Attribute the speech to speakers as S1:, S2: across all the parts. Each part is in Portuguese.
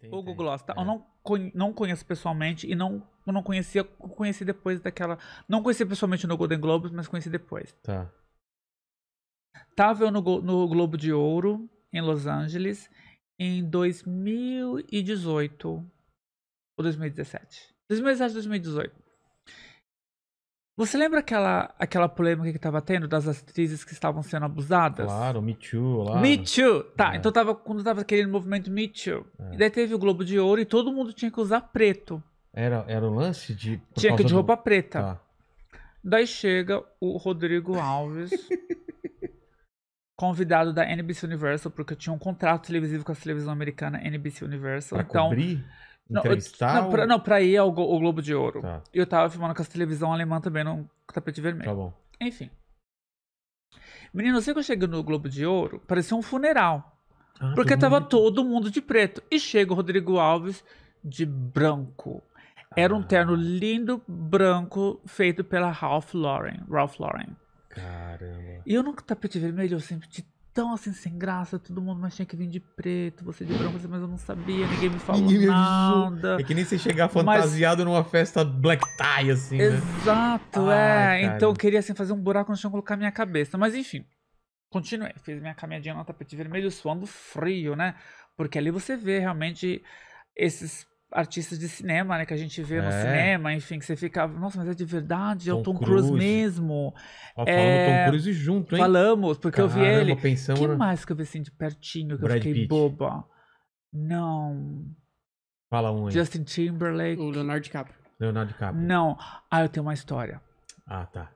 S1: tem,
S2: O. Google Gloss, tá?
S1: É.
S2: Eu não, não conheço pessoalmente e não, eu não conhecia, conheci depois daquela. Não conheci pessoalmente no Golden Globes, mas conheci depois.
S1: Tá.
S2: Tava eu no, no Globo de Ouro, em Los Angeles, em 2018 ou 2017. 2017, 2018. Você lembra aquela, aquela polêmica que tava tendo das atrizes que estavam sendo abusadas?
S1: Claro, Me Too lá.
S2: Me Too! Tá,
S1: É.
S2: então tava, quando tava aquele movimento Me Too.
S1: É.
S2: E daí teve o Globo de Ouro e todo mundo tinha que usar preto.
S1: Era, era o lance de.
S2: tinha que de
S1: do-
S2: roupa preta.
S1: Tá.
S2: Daí chega o Rodrigo Alves, convidado da NBC Universal, porque eu tinha um contrato televisivo com a televisão americana NBC Universal.
S1: Pra
S2: então,
S1: cobrir? Entrevistar?
S2: não, pra ir ao, Globo de Ouro.
S1: Tá,
S2: E eu tava filmando com a televisão alemã também no tapete vermelho.
S1: tá bom.
S2: Enfim. Menino, sei que eu cheguei no Globo de Ouro, parecia um funeral.
S1: Ah,
S2: Porque
S1: todo
S2: tava
S1: mundo-
S2: todo mundo de preto. E chega o Rodrigo Alves de branco. Era um
S1: Ah.
S2: terno lindo, branco, feito pela Ralph Lauren. Ralph Lauren.
S1: Caramba.
S2: E eu no tapete vermelho, eu sempre tão assim, sem graça, todo mundo, mas tinha que vir de preto, você de branco, mas eu não sabia, ninguém me falou
S1: Ninguém me
S2: nada.
S1: É que nem você chegar fantasiado numa festa black tie, assim, né?
S2: Exato,
S1: Ai,
S2: é.
S1: cara.
S2: Então eu queria assim fazer um buraco no chão e colocar minha cabeça. Mas enfim, continuei. Fiz minha caminhadinha no tapete vermelho, suando frio, né? Porque ali você vê realmente esses artistas de cinema, né? Que a gente vê no
S1: É.
S2: cinema, enfim, que você fica, nossa, mas é de verdade, é o
S1: Tom
S2: Tom Cruise
S1: Cruise.
S2: mesmo.
S1: Ó,
S2: É,
S1: Tom Cruise junto, hein?
S2: Falamos, porque eu vi
S1: Caramba,
S2: ele.
S1: pensamos
S2: que mais que eu vi assim de pertinho que
S1: Brad
S2: eu fiquei
S1: Pitt.
S2: boba? Não.
S1: Fala um aí.
S2: Justin Timberlake.
S3: O Leonardo DiCaprio.
S1: Leonardo DiCaprio.
S2: Não. Ah, eu tenho uma história.
S1: Ah, tá.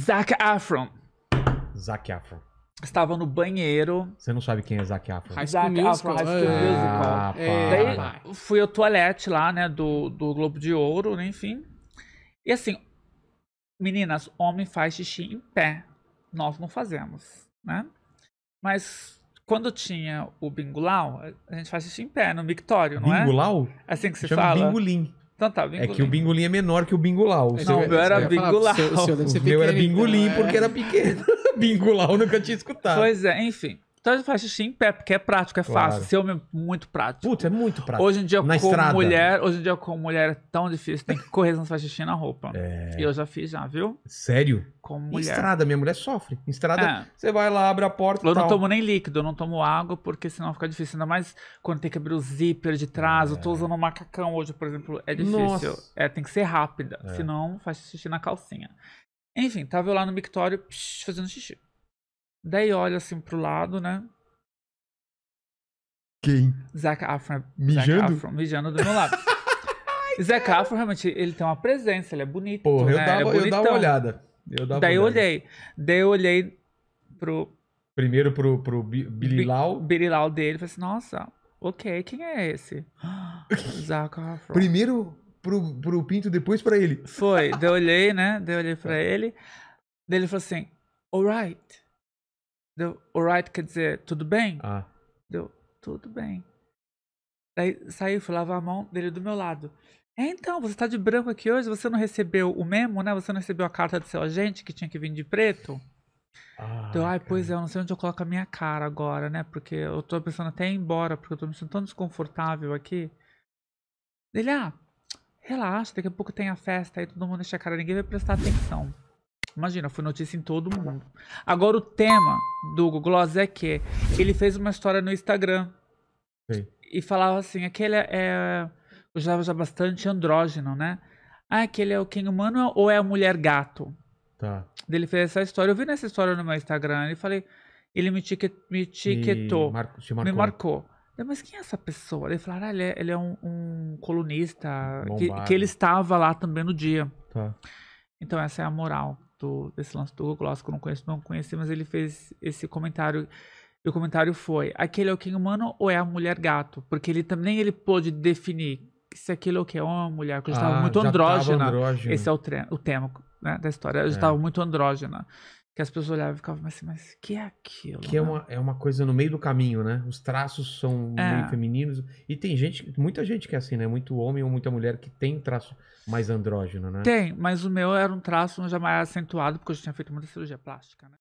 S2: Zac Efron.
S1: Zac Efron.
S2: Estava no banheiro.
S1: Você não sabe quem é Zac?
S3: High School
S2: Zac
S3: Musical.
S2: Efron, High School
S3: é.
S2: Musical.
S1: Ah,
S3: É,
S2: Daí fui ao toalete lá, né, do, do Globo de Ouro, né, enfim. E assim, meninas, homem faz xixi em pé. Nós não fazemos, né? Mas quando tinha o bingulau, a gente faz xixi em pé, no mictório, não
S1: Bingulau?
S2: é? Assim que se
S1: Chama
S2: fala.
S1: bingolim.
S2: Então tá,
S1: É
S2: bingolim.
S1: que o bingolim é menor que o bingulau. O
S3: Não,
S1: seu
S2: o meu era bingulau.
S3: o seu- o seu deve ser
S1: o meu era
S3: então,
S1: bingolim
S3: é.
S1: porque era pequeno. Bingulau eu nunca tinha escutado.
S2: Pois é, enfim. Então a gente faz xixi em pé, porque é prático, é
S1: Claro.
S2: fácil. Ser homem é muito prático.
S1: Putz, é muito prático.
S2: Hoje em dia,
S1: Na
S2: como
S1: estrada.
S2: mulher, hoje em dia, como mulher é tão difícil, tem que correr não faz xixi na roupa.
S1: É.
S2: E eu já fiz, já, viu?
S1: Sério?
S2: Como
S1: Em
S2: mulher.
S1: estrada, minha mulher sofre. Em estrada,
S2: É.
S1: você vai lá, abre a porta e
S2: Eu não
S1: tal.
S2: tomo nem líquido, eu não tomo água, porque senão fica difícil. Ainda mais quando tem que abrir o zíper de trás. Eu tô usando um macacão hoje, por exemplo. É difícil.
S1: Nossa.
S2: É, tem que ser rápida.
S1: É.
S2: Senão faz xixi na calcinha. Enfim, tava eu lá no mictório psh, fazendo xixi. Daí olho assim pro lado, né?
S1: Quem?
S2: Zac Efron.
S1: Mijando?
S2: Zac Efron, mijando do meu lado. Zac Efron, realmente, ele tem uma presença, ele é bonito,
S1: Porra, eu,
S2: né?
S1: dava,
S2: ele é
S1: eu dava uma olhada. Eu dava
S2: Daí eu
S1: uma olhada.
S2: olhei. Daí eu olhei pro
S1: Primeiro pro, pro Bi- Billy
S2: Bi-
S1: Lau.
S2: birilau dele e falei assim, nossa, ok, quem é esse? Zac Efron.
S1: Primeiro pro, pro Pinto, depois pra ele.
S2: Foi, daí eu olhei, né? Daí eu olhei pra ele. Daí ele falou assim, alright. Deu, alright quer dizer, tudo bem?
S1: Ah,
S2: Deu, tudo bem. Daí saiu, fui lavar a mão dele do meu lado. É, então, você tá de branco aqui hoje, você não recebeu o memo, né? Você não recebeu a carta do seu agente que tinha que vir de preto?
S1: ah,
S2: Então, ai,
S1: cara.
S2: pois é, eu não sei onde eu coloco a minha cara agora, né? Porque eu tô pensando até ir embora, porque eu tô me sentindo tão desconfortável aqui. Ele, ah, relaxa, daqui a pouco tem a festa aí, todo mundo deixa a cara, ninguém vai prestar atenção. Imagina, foi notícia em todo mundo. Agora, o tema do Google Gloss é que ele fez uma história no Instagram
S1: Sei.
S2: e falava assim, aquele é. Eu já já bastante andrógeno, né? Ah, aquele é o quem humano ou é a mulher gato?
S1: Tá.
S2: Ele fez essa história. Eu vi nessa história no meu Instagram. Ele falei, ele me, tique, me etiquetou,
S1: Me, mar... te
S2: me
S1: marcou.
S2: Eu, mas quem é essa pessoa? Ele falou, ah, ele é, ele é um, um colunista que, que ele estava lá também no dia.
S1: Tá.
S2: Então essa é a moral do, desse lance do Google Gloss, que eu não conheço, não conheci, mas ele fez esse comentário. E o comentário foi: aquele é o quem humano ou é a mulher gato? Porque ele também ele pôde definir se aquele é o que é homem ou mulher, porque eu estava
S1: Ah,
S2: muito
S1: já
S2: andrógena.
S1: Tava andrógeno.
S2: Esse é o, o tema né, da história. Eu
S1: É.
S2: estava muito andrógena. Que as pessoas olhavam e ficavam assim, mas que é aquilo?
S1: Que é
S2: né?
S1: uma, é uma coisa no meio do caminho, né? Os traços são
S2: É.
S1: meio femininos. E tem gente, muita gente que é assim, né? Muito homem ou muita mulher que tem traço mais andrógeno, né?
S2: Tem, mas o meu era um traço já mais acentuado, porque eu já tinha feito muita cirurgia plástica, né?